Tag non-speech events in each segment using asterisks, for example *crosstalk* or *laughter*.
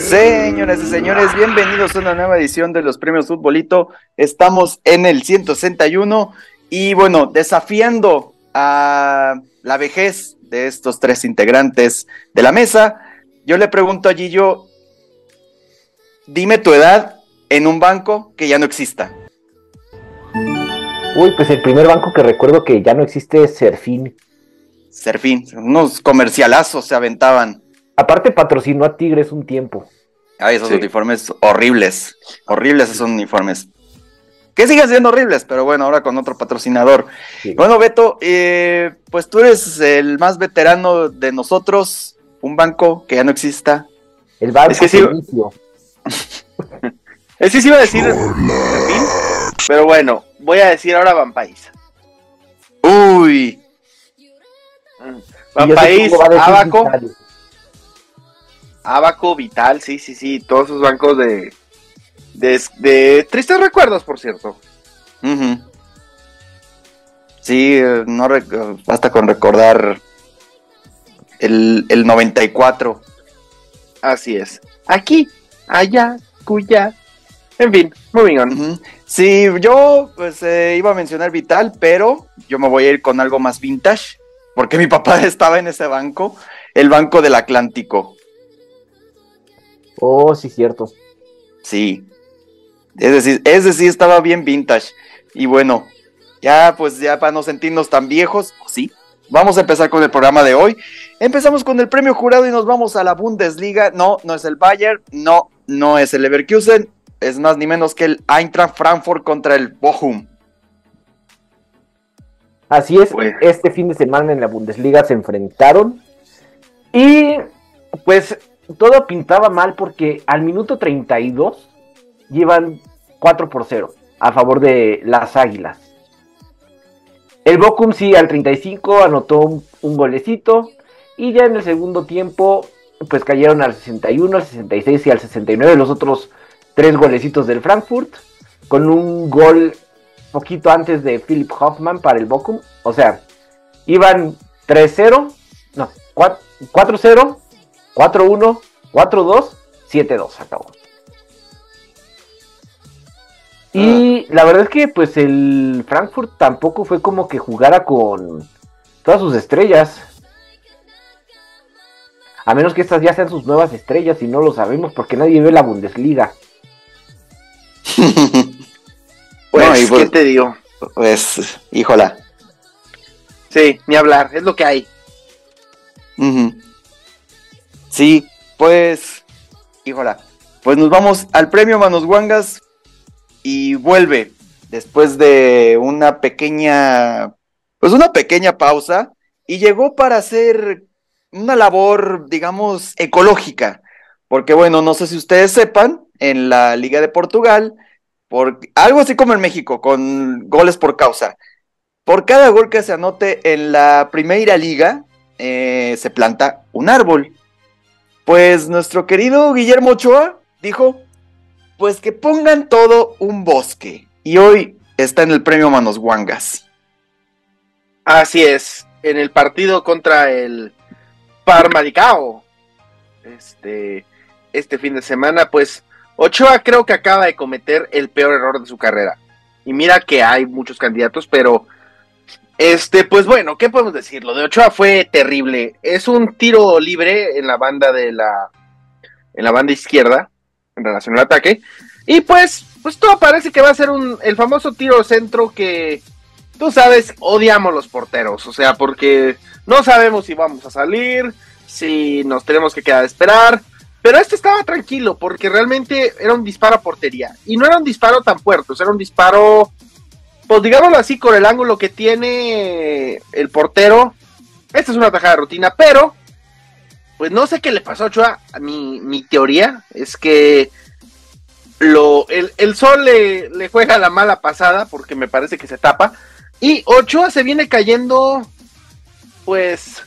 Señoras y señores, bienvenidos a una nueva edición de los premios Futbolito. Estamos en el 161 y bueno, desafiando a la vejez de estos tres integrantes de la mesa, yo le pregunto a Gillo, dime tu edad en un banco que ya no exista. Uy, pues el primer banco que recuerdo que ya no existe es Serfín. Serfín, unos comercialazos se aventaban. Aparte patrocinó a Tigres un tiempo. Ay, esos uniformes horribles, horribles esos uniformes. Que siguen siendo horribles, pero bueno, ahora con otro patrocinador. Bueno, Beto, eh, pues tú eres el más veterano de nosotros, un banco que ya no exista. El banco Es que sí- *laughs* Es que sí iba a decir pero bueno, voy a decir ahora Van País. Uy, Van País, Abaco. Abaco, Vital, sí, sí, sí, todos esos bancos de, de, de tristes recuerdos, por cierto. sí, eh, no basta con recordar el, el 94. Así es. Aquí, allá, cuya. En fin, moving on. Ujú. Sí, yo pues eh, iba a mencionar Vital, pero yo me voy a ir con algo más vintage, porque mi papá *laughs* estaba en ese banco, el Banco del Atlántico. Oh, sí, cierto. Sí. Es decir, ese sí estaba bien vintage. Y bueno, ya pues ya para no sentirnos tan viejos, pues sí. Vamos a empezar con el programa de hoy. Empezamos con el premio jurado y nos vamos a la Bundesliga. No, no es el Bayern, no, no es el Leverkusen, es más ni menos que el Eintracht Frankfurt contra el Bochum. Así es, Pues- este fin de semana en la Bundesliga se enfrentaron y pues todo pintaba mal porque al minuto 32 llevan 4 por 0 a favor de las Águilas. El Bochum sí al 35 anotó un, golecito y ya en el segundo tiempo pues cayeron al 61, al 66 y al 69 los otros tres golecitos del Frankfurt con un gol poquito antes de Philip Hoffman para el Bochum. O sea, iban 3-0, no, 4- 4-0, 4-1, 4-2, 7-2 acabó. Y la verdad es que pues el Frankfurt tampoco fue como que jugara con todas sus estrellas. A menos que estas ya sean sus nuevas estrellas y no lo sabemos porque nadie ve la Bundesliga. *laughs* Pues, No, y pues- ¿qué te digo? Pues, híjola. Sí, ni hablar, es lo que hay. Ujú. Sí, pues, híjola. Pues nos vamos al premio Manos Guangas y vuelve después de una pequeña, pues una pequeña pausa y llegó para hacer una labor, digamos, ecológica. Porque bueno, no sé si ustedes sepan, en la Liga de Portugal, por, algo así como en México, con goles por causa. Por cada gol que se anote en la primera liga, eh, se planta un árbol. Pues nuestro querido Guillermo Ochoa dijo, pues que pongan todo un bosque. Y hoy está en el premio Manos Guangas. Así es, en el partido contra el Parmaricao, este, este fin de semana, pues Ochoa creo que acaba de cometer el peor error de su carrera. Y mira que hay muchos candidatos, pero este, pues bueno, ¿qué podemos decir? Lo de Ochoa fue terrible. Es un tiro libre en la banda de la, en la banda izquierda, en relación al ataque. Y pues, pues todo parece que va a ser un, el famoso tiro centro que, tú sabes, odiamos los porteros, o sea, porque no sabemos si vamos a salir, si nos tenemos que quedar a esperar, pero este estaba tranquilo, porque realmente era un disparo a portería, y no era un disparo tan fuerte, o sea, era un disparo, pues digámoslo así, con el ángulo que tiene el portero, esta es una tajada de rutina, pero, pues no sé qué le pasó a Ochoa, mi, mi teoría es que lo, el, el sol le, le juega la mala pasada, porque me parece que se tapa, y Ochoa se viene cayendo, pues,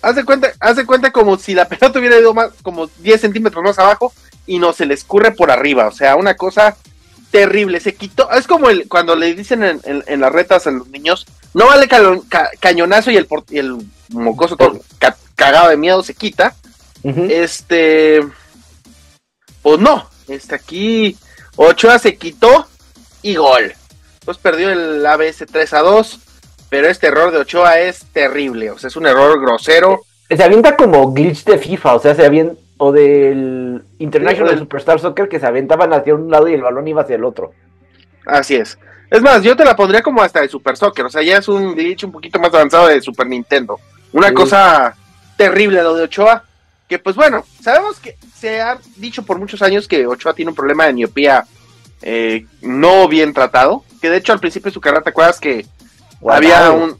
haz de cuenta, haz de cuenta como si la *laughs* pelota hubiera ido más, como 10 centímetros más abajo y no se le escurre por arriba. O sea, una cosa terrible. Se quitó, es como el, cuando le dicen en, en- en las retas a los niños, no vale calon- ca- cañonazo y el, y el mocoso todo ca- cagado de miedo se quita. Este, pues no, este aquí Ochoa se quitó y gol. Pues perdió el ABS 3 a 2, pero este error de Ochoa es terrible, o sea, es un error grosero. Se avienta como glitch de FIFA, o sea, se avienta, o del International Superstar Soccer que se aventaban hacia un lado y el balón iba hacia el otro. Así es. Es más, yo te la pondría como hasta de Super Soccer, o sea, ya es un glitch un poquito más avanzado de Super Nintendo. Una cosa terrible lo de Ochoa, que pues bueno, sabemos que se ha dicho por muchos años que Ochoa tiene un problema de miopía eh, no bien tratado, que de hecho al principio de su carrera te acuerdas que había un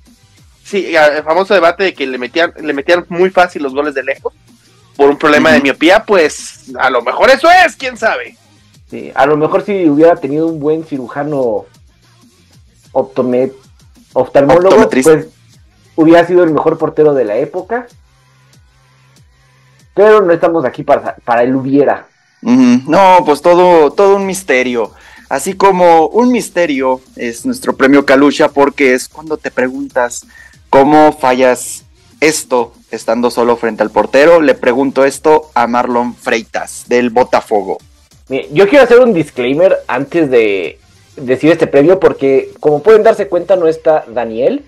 sí, el famoso debate de que le metían le metían muy fácil los goles de lejos por un problema de miopía, pues a lo mejor eso es, quién sabe. Sí, a lo mejor si hubiera tenido un buen cirujano optomet oftalmólogo, pues hubiera sido el mejor portero de la época. Pero no estamos aquí para, para el hubiera. No, pues todo, todo un misterio. Así como un misterio es nuestro premio Calucha porque es cuando te preguntas cómo fallas esto estando solo frente al portero. Le pregunto esto a Marlon Freitas del Botafogo. Yo quiero hacer un disclaimer antes de decir este premio porque como pueden darse cuenta no está Daniel.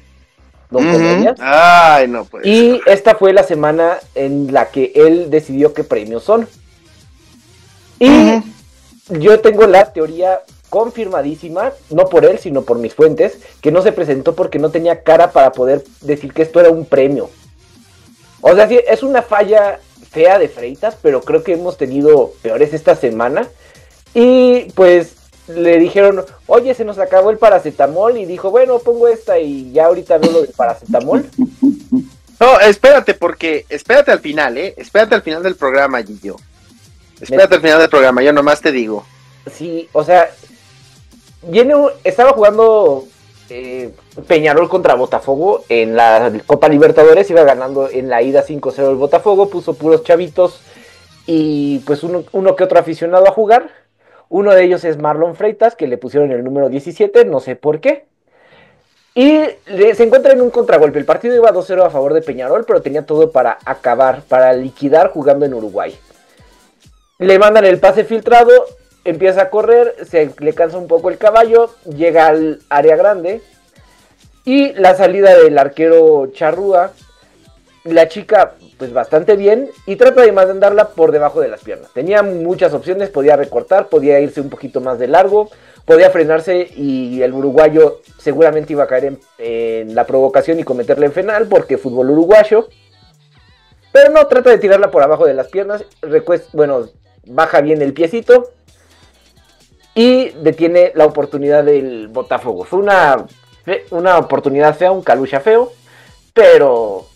Ay, no pues. Y esta fue la semana en la que él decidió qué premios son. Y yo tengo la teoría confirmadísima, no por él, sino por mis fuentes, que no se presentó porque no tenía cara para poder decir que esto era un premio. O sea, sí, es una falla fea de Freitas, pero creo que hemos tenido peores esta semana. Y pues le dijeron, oye, se nos acabó el paracetamol y dijo, bueno, pongo esta y ya ahorita veo lo del paracetamol. No, espérate, porque espérate al final, ¿eh? Espérate al final del programa, Gillo. Espérate al final del programa, yo nomás te digo. Sí, o sea, viene estaba jugando eh, Peñarol contra Botafogo en la Copa Libertadores, iba ganando en la ida 5-0 el Botafogo, puso puros chavitos y pues uno, uno que otro aficionado a jugar uno de ellos es Marlon Freitas, que le pusieron el número 17, no sé por qué. Y se encuentra en un contragolpe. El partido iba 2-0 a favor de Peñarol, pero tenía todo para acabar, para liquidar jugando en Uruguay. Le mandan el pase filtrado, empieza a correr, se le cansa un poco el caballo, llega al área grande. Y la salida del arquero Charrúa, la chica pues bastante bien y trata de mandarla por debajo de las piernas. Tenía muchas opciones, podía recortar, podía irse un poquito más de largo, podía frenarse y el uruguayo seguramente iba a caer en, la provocación y cometerle en penal porque fútbol uruguayo. Pero no, trata de tirarla por abajo de las piernas, bueno, baja bien el piecito y detiene la oportunidad del Botafogo. Una, una oportunidad fea, un calucha feo, pero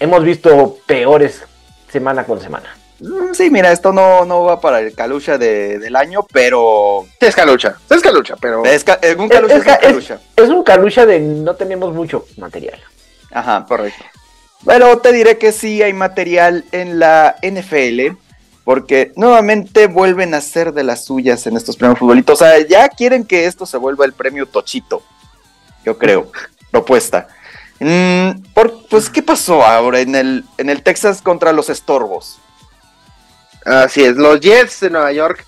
hemos visto peores semana con semana. Mm, sí, mira, esto no, no va para el calucha del año, pero. Es calucha, es calucha, pero. Es, un calucha, es, calucha. Es, un calucha de no tenemos mucho material. Ajá, correcto. Bueno, te diré que sí hay material en la NFL, porque nuevamente vuelven a ser de las suyas en estos premios futbolitos. O sea, ya quieren que esto se vuelva el premio Tochito, yo creo, *laughs* propuesta. Mm, pues, ¿qué pasó ahora en el, en el Texas contra los estorbos? Así es, los Jets de Nueva York.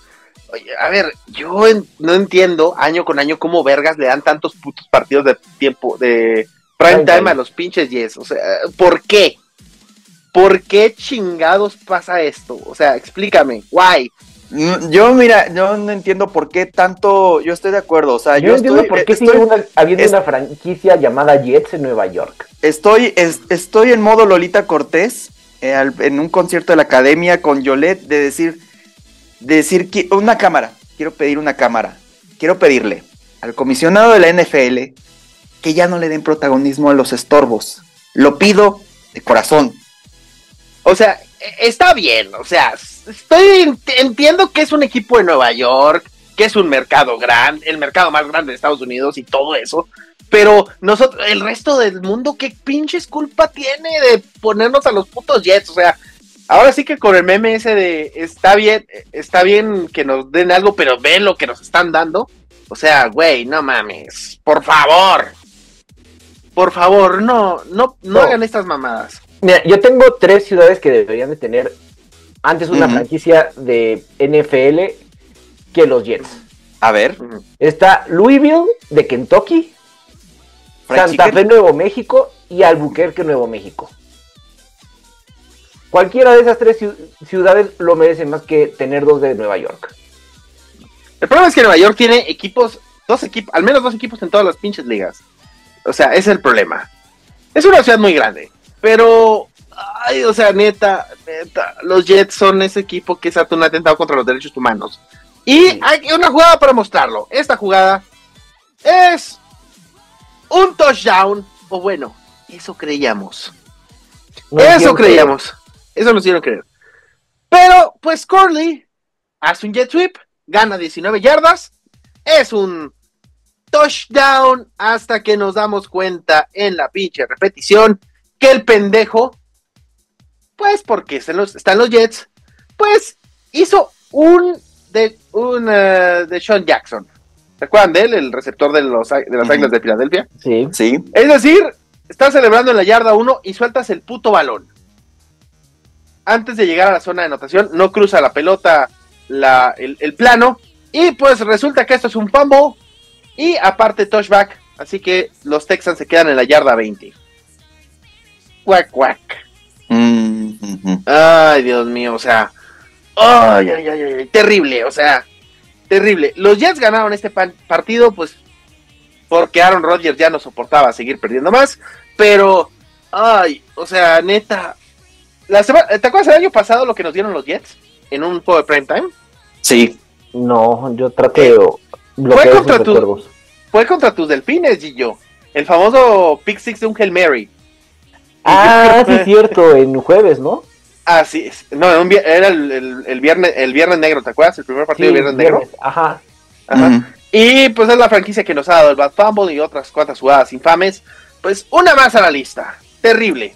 Oye, a ver, yo no entiendo año con año cómo vergas le dan tantos putos partidos de tiempo, de prime time a los pinches Jets. O sea, ¿por qué? ¿Por qué chingados pasa esto? O sea, explícame, why? Mm, yo, mira, yo no entiendo por qué tanto. Yo estoy de acuerdo. O sea, yo, entiendo por qué sigue habiendo una franquicia llamada Jets en Nueva York. Estoy, estoy en modo Lolita Cortés eh, en un concierto de la academia con Yolette de decir, de decir que una cámara. Quiero pedir una cámara. Quiero pedirle al comisionado de la NFL que ya no le den protagonismo a los estorbos. Lo pido de corazón. O sea, está bien, o sea, estoy entiendo que es un equipo de Nueva York, que es un mercado grande, el mercado más grande de Estados Unidos y todo eso, pero nosotros, el resto del mundo, ¿qué pinches culpa tiene de ponernos a los putos Jets? O sea, ahora sí que con el meme ese de está bien, está bien que nos den algo, pero ven lo que nos están dando. O sea, güey, no mames, por favor. Por favor, no, no, no, no hagan estas mamadas. Mira, yo tengo tres ciudades que deberían de tener antes una franquicia de NFL que los Jets. A ver. Está Louisville de Kentucky, Fried Santa Chicken. Fe, Nuevo México y Albuquerque, Nuevo México. Cualquiera de esas tres ciu- ciudades lo merece más que tener dos de Nueva York. El problema es que Nueva York tiene equipos, dos equipos, al menos dos equipos en todas las pinches ligas. O sea, ese es el problema. Es una ciudad muy grande, pero, ay, o sea, neta, neta, los Jets son ese equipo que es un atentado contra los derechos humanos. Y hay una jugada para mostrarlo. Esta jugada es un touchdown, o bueno, eso creíamos. No Eso creíamos. Eso nos hicieron creer. Pero, pues Corley hace un jet sweep, gana 19 yardas, es un touchdown hasta que nos damos cuenta en la pinche repetición que el pendejo, pues porque están los, están los Jets, pues hizo un de un eh, de Sean Jackson. ¿Se acuerdan de él, el receptor de, los, de las de Filadelfia? Sí. Sí. Es decir, estás celebrando en la yarda 1 y sueltas el puto balón. Antes de llegar a la zona de anotación, no cruza la pelota la, el, el plano. Y pues resulta que esto es un fumble. Y aparte touchback. Así que los Texans se quedan en la yarda 20. Cuac, cuac. Mm, ujú. Ay, Dios mío, o sea. Ay, ay, ay, ay, terrible, o sea. Terrible. Los Jets ganaron este partido, pues. Porque Aaron Rodgers ya no soportaba seguir perdiendo más. Pero. Ay, o sea, neta. La sema- ¿Te acuerdas el año pasado lo que nos dieron los Jets? En un juego de prime time. Sí. No, yo trato de bloquear esos contra tu- recuerdos. Fue contra tus delfines, Gillo. El famoso pick six de un Hail Mary. Ah, sí, es *laughs* cierto, en jueves, ¿no? Así es. No, un vier- era el, el- el viernes, el viernes negro, ¿te acuerdas? El primer partido Sí, de viernes negro. Ajá. Ajá. Ujú. Y pues es la franquicia que nos ha dado el Bad Fumble y otras cuantas jugadas infames. Pues una más a la lista. Terrible.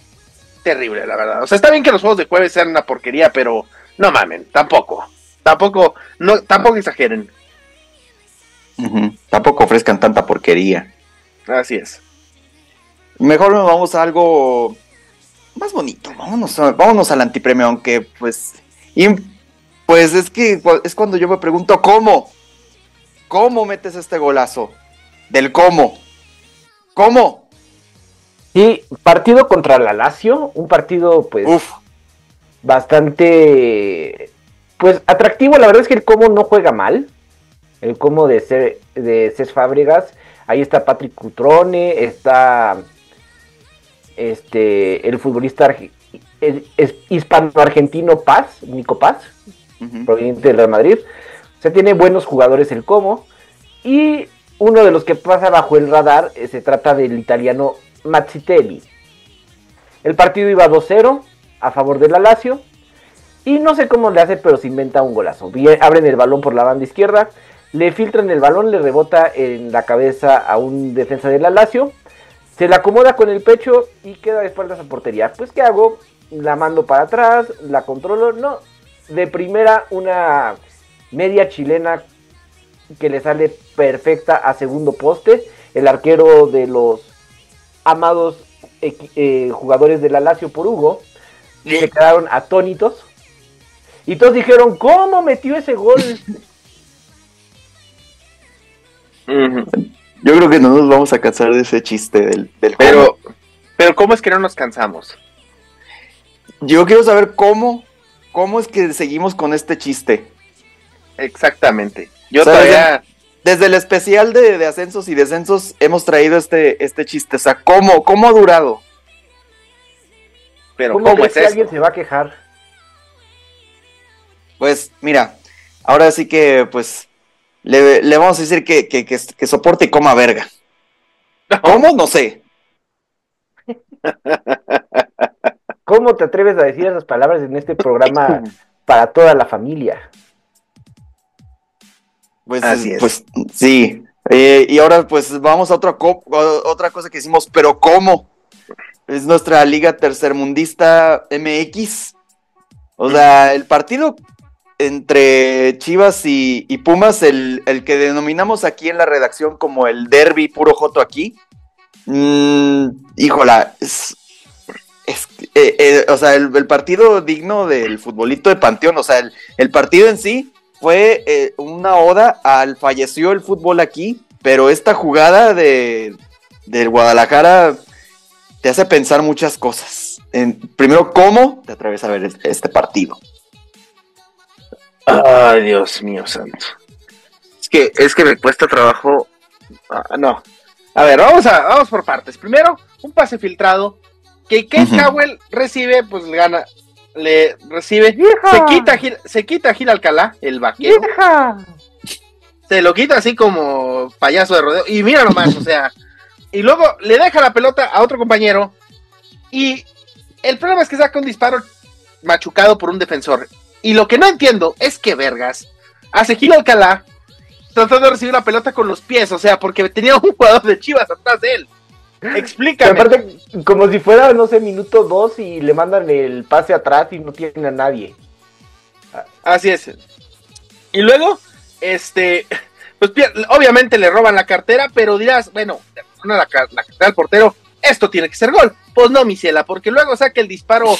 Terrible, la verdad. O sea, está bien que los juegos de jueves sean una porquería, pero no mamen, tampoco. Tampoco, no, tampoco exageren. Ujú. Tampoco ofrezcan tanta porquería. Así es. Mejor nos vamos a algo más bonito. Vámonos, a- vámonos al antipremio, aunque pues. y, pues es que es cuando yo me pregunto cómo. ¿Cómo metes este golazo? Del cómo. ¿Cómo? Sí, partido contra la Lazio, un partido pues Uf. bastante pues atractivo, la verdad es que el Como no juega mal. El Como de, Ce- de Cés Fábregas, ahí está Patrick Cutrone, está este el futbolista es- es hispano-argentino Paz, Nico Paz, proveniente del Real Madrid. O sea, tiene buenos jugadores el Como. Y uno de los que pasa bajo el radar eh, se trata del italiano Mazzitelli. El partido iba 2-0 a favor de la Lazio. Y no sé cómo le hace, pero se inventa un golazo. Bien, abren el balón por la banda izquierda. Le filtran el balón, le rebota en la cabeza a un defensa de la Lazio. Se la acomoda con el pecho y queda de espaldas a portería. Pues, ¿qué hago? La mando para atrás, la controlo. No, de primera una media chilena que le sale perfecta a segundo poste. El arquero de los amados eh, jugadores de la Lazio por Hugo se quedaron atónitos. Y todos dijeron, ¿cómo metió ese gol? *laughs* Yo creo que no nos vamos a cansar de ese chiste del, del cómo. Pero, pero ¿cómo es que no nos cansamos? Yo quiero saber cómo. ¿Cómo es que seguimos con este chiste? Exactamente. Yo ¿Sabes? todavía... Desde el especial de, de ascensos y descensos hemos traído este, este chiste. O sea, ¿cómo, cómo ha durado? Pero ¿Cómo, ¿cómo, es que esto? alguien se va a quejar? Pues mira, ahora sí que pues le, le vamos a decir que, que, que, que soporte y coma verga. ¿Cómo? No sé. *laughs* ¿Cómo te atreves a decir esas palabras en este programa *laughs* para toda la familia? Pues, Así es. pues sí. Eh, y ahora pues vamos a otra, co- otra cosa que decimos, pero ¿cómo? Es nuestra liga tercermundista MX. O sea, el partido entre Chivas y, Pumas, el, el que denominamos aquí en la redacción como el derby puro joto aquí. mm, híjola, es, es, eh, eh, o sea, el, partido digno del futbolito de Panteón, o sea, el, partido en sí fue eh, una oda al falleció el fútbol aquí, pero esta jugada de del Guadalajara te hace pensar muchas cosas. Primero, ¿cómo te atreves a ver este partido? Ay, Dios mío santo. Es que, es que me cuesta trabajo. Ah, no. A ver, vamos a, vamos por partes. Primero, un pase filtrado que Kate Cowell recibe, pues le gana, le recibe, se quita, se quita Gil Alcalá, el vaquero. Se lo quita así como payaso de rodeo. Y mira nomás, o sea, y luego le deja la pelota a otro compañero. Y el problema es que saca un disparo machucado por un defensor. Y lo que no entiendo es que Vergas hace Gil Alcalá tratando de recibir la pelota con los pies, o sea, porque tenía un jugador de Chivas atrás de él. Explícame. aparte, como si fuera, no sé, minuto dos y le mandan el pase atrás y no tienen a nadie. Así es. Y luego, este, pues obviamente le roban la cartera, pero dirás, bueno, la, la cartera al portero, esto tiene que ser gol. Pues no, mi ciela, porque luego saca el disparo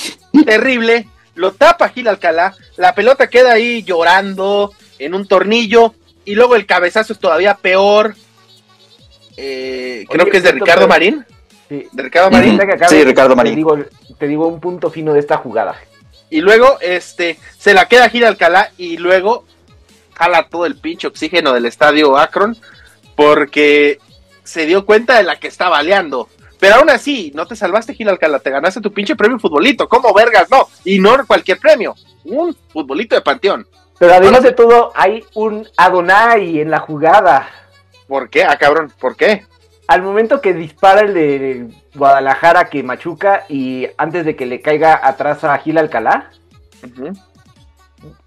terrible, lo tapa Gil Alcalá, la pelota queda ahí llorando en un tornillo, y luego el cabezazo es todavía peor. Eh, creo que es de Ricardo Marín. Sí. De Ricardo Marín. Sí, Ricardo Marín. Te digo, un punto fino de esta jugada. Y luego, este, se la queda Gira Alcalá y luego jala todo el pinche oxígeno del estadio Akron porque se dio cuenta de la que está baleando. Pero aún así, no te salvaste, Gil Alcalá, te ganaste tu pinche premio futbolito. ¿Cómo vergas? No, y no cualquier premio, un futbolito de panteón. Pero además de todo, hay un Adonai en la jugada. ¿Por qué? Ah, cabrón, ¿por qué? Al momento que dispara el de Guadalajara que machuca y antes de que le caiga atrás a Gil Alcalá,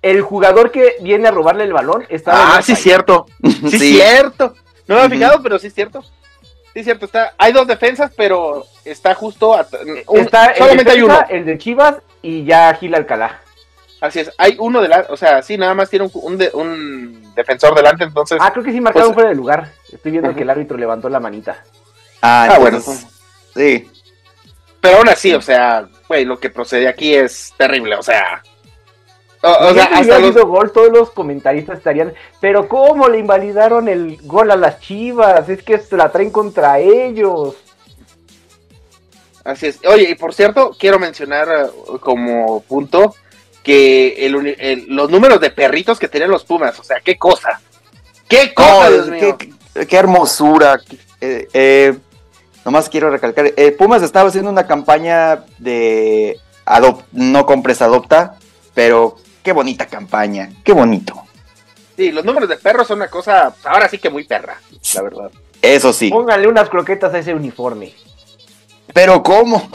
el jugador que viene a robarle el balón está. Ah, sí, cierto. *laughs* Sí, cierto. No me he fijado, pero sí es cierto. Sí, es cierto. Está, hay dos defensas, pero está justo. está solamente hay uno. El de Chivas y ya Gil Alcalá. Así es, hay uno de la, o sea, sí, nada más tiene un, un, defensor delante, entonces. Ah, creo que sí marcaron pues, fuera de lugar. Estoy viendo que el árbitro levantó la manita. Ah, ah bueno. Sí. Pero aún así, o sea, güey, lo que procede aquí es terrible, o sea. O, sea, hasta los... gol, todos los comentaristas estarían, pero ¿cómo le invalidaron el gol a las Chivas? Es que se la traen contra ellos. Así es. Oye, y por cierto, quiero mencionar uh, como punto que el, los números de perritos que tenían los Pumas, o sea, qué cosa. Qué cosa, Qué, hermosura. Eh, eh, nomás quiero recalcar, eh, Pumas estaba haciendo una campaña de no compres, adopta, pero qué bonita campaña, qué bonito. Sí, los números de perros son una cosa, ahora sí que muy perra, la verdad. Eso sí. Póngale unas croquetas a ese uniforme. Pero ¿cómo?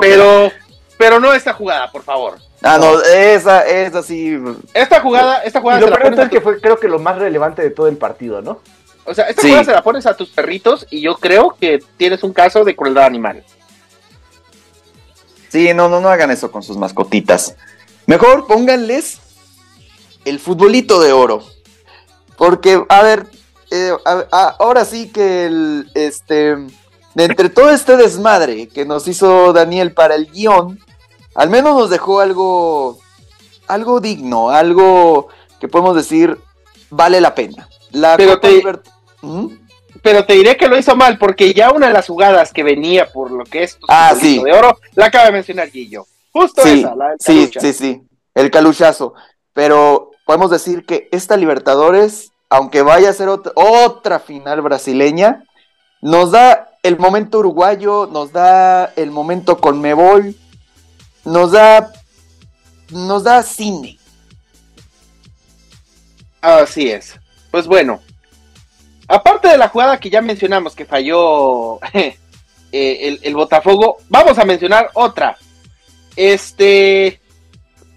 Pero, pero no esta jugada, por favor. Ah, no, esa, esa sí. Esta jugada, esta jugada. Y lo peor es que fue, creo que lo más relevante de todo el partido, ¿no? O sea, esta jugada se la pones a tus perritos y yo creo que tienes un caso de crueldad animal. Sí, no, no, no hagan eso con sus mascotitas. Mejor pónganles el futbolito de oro. Porque, a ver, eh, ahora sí que el, este, de entre todo este desmadre que nos hizo Daniel para el guion, al menos nos dejó algo, algo digno, algo que podemos decir vale la pena. La pero, te, ¿Mm? pero te diré que lo hizo mal, porque ya una de las jugadas que venía por lo que es ah, sí. de oro, la acaba de mencionar Guillo. Justo esa, la Sí, sí, sí, el caluchazo. Pero podemos decir que esta Libertadores, aunque vaya a ser otra, otra final brasileña, nos da el momento uruguayo, nos da el momento con Mebol, nos da, nos da cine. Así es. Pues bueno, aparte de la jugada que ya mencionamos que falló *laughs* eh, el, el, Botafogo, vamos a mencionar otra. Este,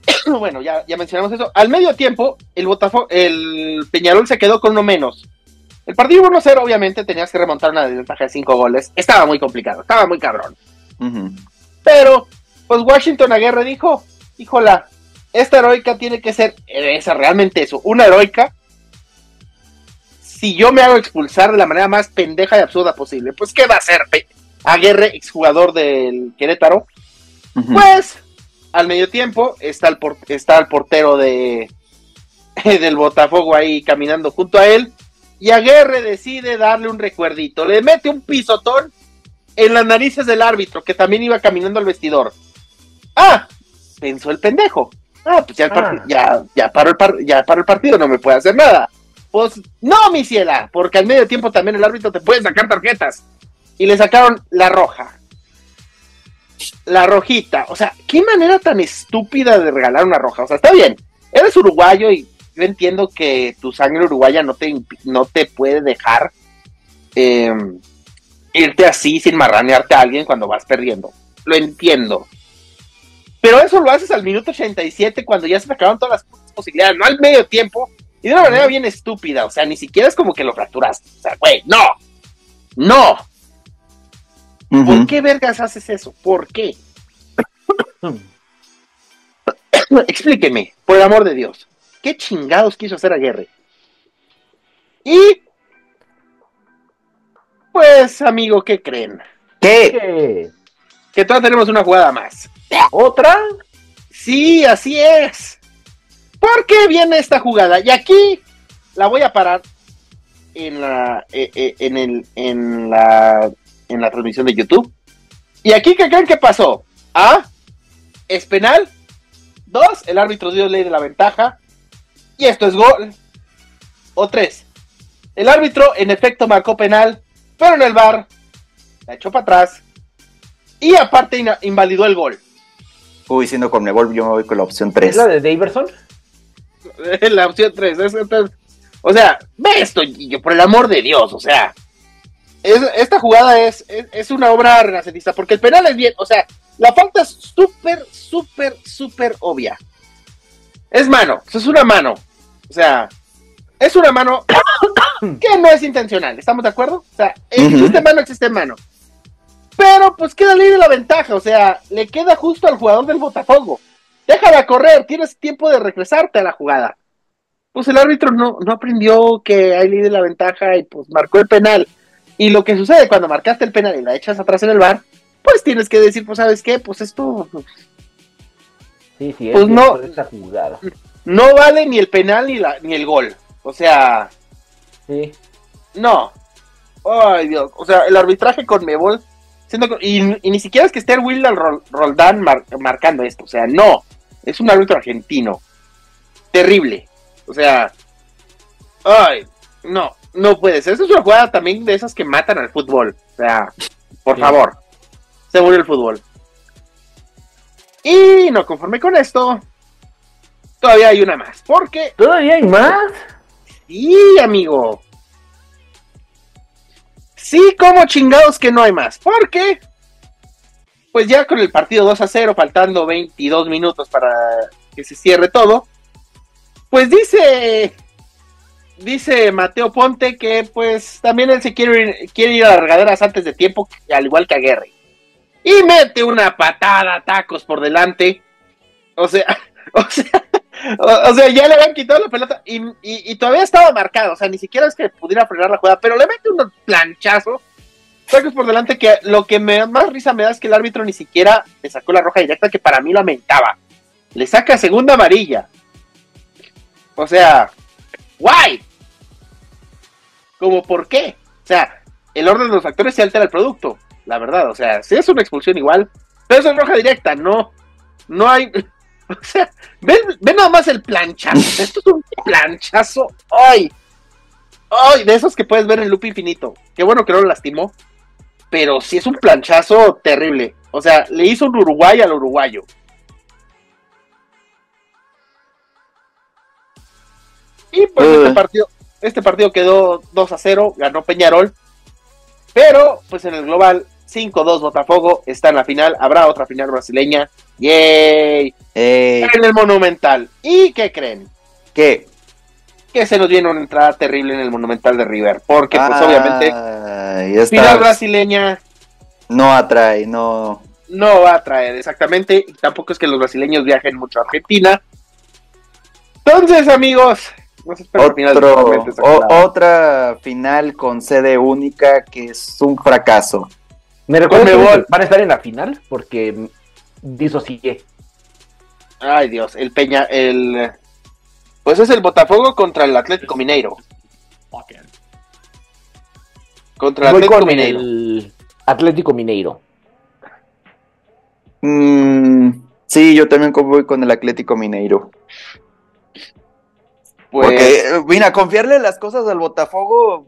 *coughs* bueno, ya, ya mencionamos eso. Al medio tiempo, el Botafogo, el Peñarol se quedó con uno menos. El partido 1-0, obviamente, tenías que remontar una desventaja de 5 goles. Estaba muy complicado, estaba muy cabrón. Pero pues Washington Aguirre dijo, híjola, esta heroica tiene que ser esa, realmente eso, una heroica. Si yo me hago expulsar de la manera más pendeja y absurda posible, pues ¿qué va a hacer Aguirre, exjugador del Querétaro? Pues, al medio tiempo, está el, está el portero de, *laughs* del Botafogo ahí caminando junto a él. Y Aguerre decide darle un recuerdito. Le mete un pisotón en las narices del árbitro, que también iba caminando al vestidor. Ah, pensó el pendejo. Ah, pues ya, ah. ya, ya, paró el ya paró el partido, no me puede hacer nada. Pues no, mi ciela, porque al medio tiempo también el árbitro te puede sacar tarjetas. Y le sacaron la roja. La rojita. O sea, qué manera tan estúpida de regalar una roja. O sea, está bien. Eres uruguayo y yo entiendo que tu sangre uruguaya no te, no te puede dejar em, irte así sin marranearte a alguien cuando vas perdiendo. Lo entiendo. Pero eso lo haces al minuto 87 cuando ya se acabaron todas las posibilidades, no al medio tiempo y de una manera bien estúpida, o sea, ni siquiera es como que lo fracturaste. O sea, güey, no. No. ¿Por qué vergas haces eso? ¿Por qué? *coughs* Explíqueme, por el amor de Dios. ¿Qué chingados quiso hacer a Guerre? Y. Pues, amigo, ¿qué creen? ¿Qué? Que todos tenemos una jugada más. ¿Otra? Sí, así es. ¿Por qué viene esta jugada? Y aquí la voy a parar en la, eh, eh, en, el, en la, en la transmisión de YouTube. Y aquí, ¿qué creen que pasó? A, es penal. Dos, el árbitro dio ley de la ventaja. Y esto es gol. O tres, el árbitro en efecto marcó penal, pero en el bar la echó para atrás. Y aparte invalidó el gol. Uy, siendo con Nebol, yo me voy con la opción 3. ¿Es la de Daverson? *laughs* la opción 3. o sea, ve esto, yo, por el amor de Dios, o sea. Esta jugada es, es, una obra renacentista, porque el penal es bien, o sea, la falta es súper, súper, súper obvia. Es mano, es una mano. O sea, es una mano *coughs* que no es intencional, ¿estamos de acuerdo? O sea, existe mano, existe mano. Pero pues queda libre la ventaja, o sea, le queda justo al jugador del Botafogo déjala correr, tienes tiempo de regresarte a la jugada. Pues el árbitro no, no aprendió que hay de la ventaja y pues marcó el penal. Y lo que sucede cuando marcaste el penal y la echas atrás en el bar, pues tienes que decir, pues sabes qué, pues esto... Sí, sí, pues no, esa jugada. no vale ni el penal ni, la, ni el gol. O sea... Sí. No. Ay, Dios. O sea, el arbitraje con Mebol... Y, y, ni siquiera es que esté el Will Roldán marcando esto. O sea, no. Es un árbitro argentino. Terrible. O sea. Ay, no, no puede ser. Esa es una jugada también de esas que matan al fútbol. O sea, por favor. Se murió el fútbol. Y no conforme con esto. Todavía hay una más. Porque. ¿Todavía hay más? Sí, amigo. Sí, como chingados que no hay más. Porque pues ya con el partido 2 a 0, faltando 22 minutos para que se cierre todo, pues dice, dice Mateo Ponte que pues también él se quiere, quiere ir a las regaderas antes de tiempo, al igual que a Guerre. Y mete una patada, tacos por delante. O sea, *laughs* o sea, o, sea, ya le habían quitado la pelota y, y, todavía estaba marcado. O sea, ni siquiera es que pudiera frenar la jugada, pero le mete un planchazo Sacos por delante que lo que me, más risa me da es que el árbitro ni siquiera le sacó la roja directa que para mí lamentaba. Le saca segunda amarilla. O sea, guay. ¿Cómo por qué? O sea, el orden de los factores se altera el producto, la verdad. O sea, si es una expulsión igual, pero eso es roja directa, no. No hay. *laughs* O sea, ven, ven nada más el planchazo. *laughs* Esto es un planchazo. ¡Ay! ¡Ay! De esos que puedes ver en loop infinito. Qué bueno que no lo lastimó pero sí es un planchazo terrible. O sea, le hizo un Uruguay al uruguayo. Y pues este partido, este partido quedó 2 a 0, ganó Peñarol. Pero, pues en el global, 5-2 Botafogo está en la final. Habrá otra final brasileña. ¡Yay! En el Monumental. ¿Y qué creen? ¿Qué? que se nos viene una entrada terrible en el Monumental de River, porque pues obviamente final brasileña no atrae, no no va a atraer exactamente, y tampoco es que los brasileños viajen mucho a Argentina. Entonces, amigos, otra final con sede única que es un fracaso. Me recuerdo que van a estar en la final porque disocié. Ay, Dios, el Peña, el. Pues es el Botafogo contra el Atlético Mineiro. Contra el Atlético con Mineiro. el Atlético Mineiro. Mm, sí, yo también voy con el Atlético Mineiro. Pues, Porque, eh, mira, confiarle las cosas al Botafogo,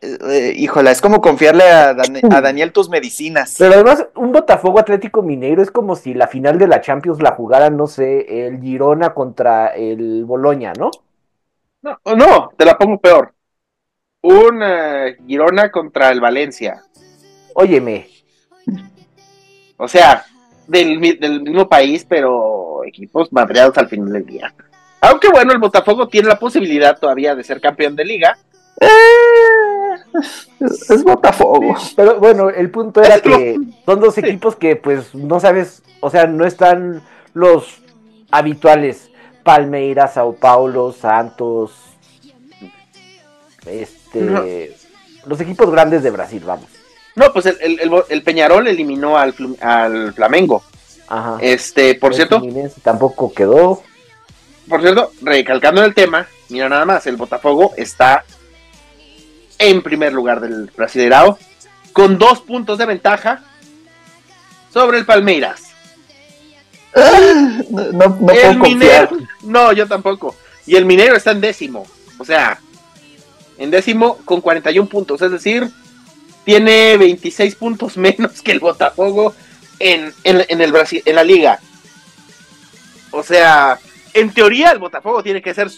eh, eh, híjola, es como confiarle a, Dan- a *laughs* Daniel tus medicinas. Pero además, un Botafogo Atlético Mineiro es como si la final de la Champions la jugaran, no sé, el Girona contra el Boloña, ¿no? no, no, te la pongo peor. Un eh, Girona contra el Valencia. Óyeme, O sea, del, del mismo país, pero equipos madreados al final del día. Aunque bueno, el Botafogo tiene la posibilidad todavía de ser campeón de liga. Es, es Botafogo. pero bueno, el punto era Es lo- que son dos Sí. equipos que pues no sabes, o sea, no están los habituales, Palmeiras, Sao Paulo, Santos, este, No. los equipos grandes de Brasil, vamos. No, pues el, el- el- el Peñarol eliminó al, al Flamengo. Ajá. Este, por El cierto, Fluminense tampoco quedó. Por cierto, recalcando el tema, mira nada más, el Botafogo está en primer lugar del Brasileirao con dos puntos de ventaja sobre el Palmeiras. No, no, no puedo el confiar. Minero, no, yo tampoco. Y el Minero está en décimo, o sea, en décimo con 41 puntos, es decir, tiene 26 puntos *laughs* menos que el Botafogo en, en, en el Brasil, en la liga. O sea, en teoría el Botafogo tiene que ser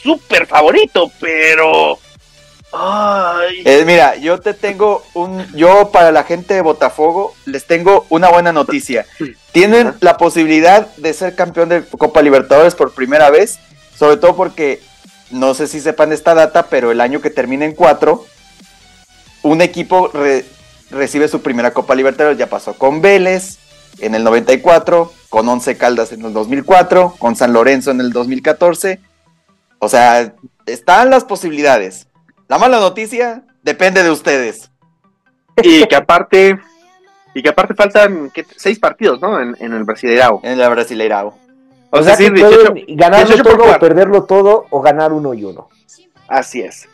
súper favorito, pero... Ay, Eh, mira, yo te tengo un, yo para la gente de Botafogo les tengo una buena noticia. Tienen la posibilidad de ser campeón de Copa Libertadores por primera vez, sobre todo porque no sé si sepan esta data, pero el año que termina en cuatro, un equipo re- recibe su primera Copa Libertadores. Ya pasó con Vélez en el 94, con Once Caldas en el 2004, con San Lorenzo en el 2014. O sea, están las posibilidades. La mala noticia depende de ustedes. y que aparte... Y que aparte faltan ¿qué? seis partidos, ¿no? En, en el Brasileirao. En la Brasileirao. O, O sea, sea, sí, que 18, pueden ganarlo 18 por todo o perderlo todo o ganar uno y uno. Así es.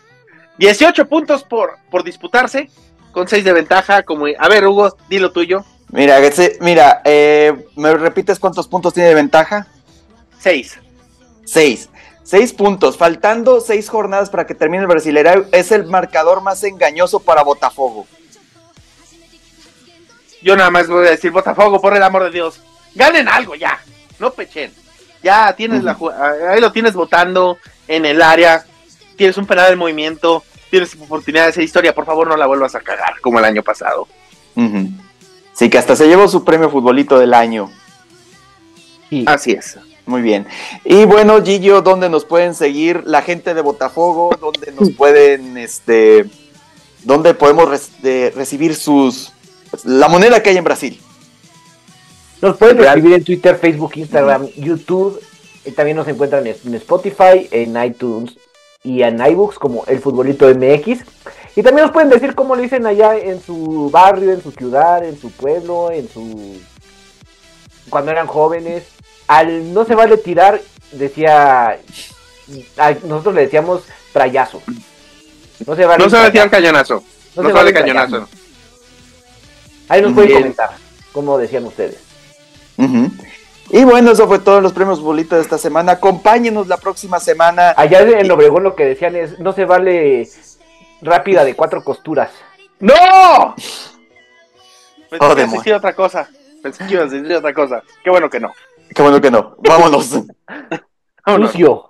18 puntos por, por disputarse, con 6 de ventaja. Como, a ver, Hugo, di lo tuyo. Mira, mira, eh, ¿me repites cuántos puntos tiene de ventaja? 6. Seis. Seis puntos, faltando seis jornadas para que termine el Brasileirao, es el marcador más engañoso para Botafogo. Yo nada más voy a decir, Botafogo, por el amor de Dios, ganen algo ya, no pechen. Ya tienes la ahí lo tienes votando en el área, tienes un penal de movimiento, tienes oportunidad de hacer historia, por favor no la vuelvas a cagar como el año pasado. Sí, que hasta se llevó su premio futbolito del año. Sí. Así es. Muy bien. Y bueno, Gillo, ¿dónde nos pueden seguir la gente de Botafogo? ¿Dónde nos *laughs* pueden, este, dónde podemos recibir sus, pues, la moneda que hay en Brasil? Nos pueden Real. escribir en Twitter, Facebook, Instagram, YouTube. Y también nos encuentran en en Spotify, en iTunes y en iBooks como El Futbolito MX. Y también nos pueden decir cómo le dicen allá en su barrio, en su ciudad, en su pueblo, en su... Cuando eran jóvenes. Al no se vale tirar, decía... a- nosotros le decíamos trayazo. No se vale No se va a trayazo. tirar cañonazo. No, se vale cañonazo. Ahí nos pueden Bien. comentar cómo decían ustedes. Y bueno, eso fue todos los premios bolitos de esta semana. Acompáñenos la próxima semana. Allá en Obregón lo que decían es, no se vale rápida de cuatro costuras. ¡No! Pensé Oh, que ibas a decir otra cosa. Pensé que ibas a decir otra cosa. Qué bueno que no. Qué bueno que no. Vámonos. *laughs* Vámonos. Sucio.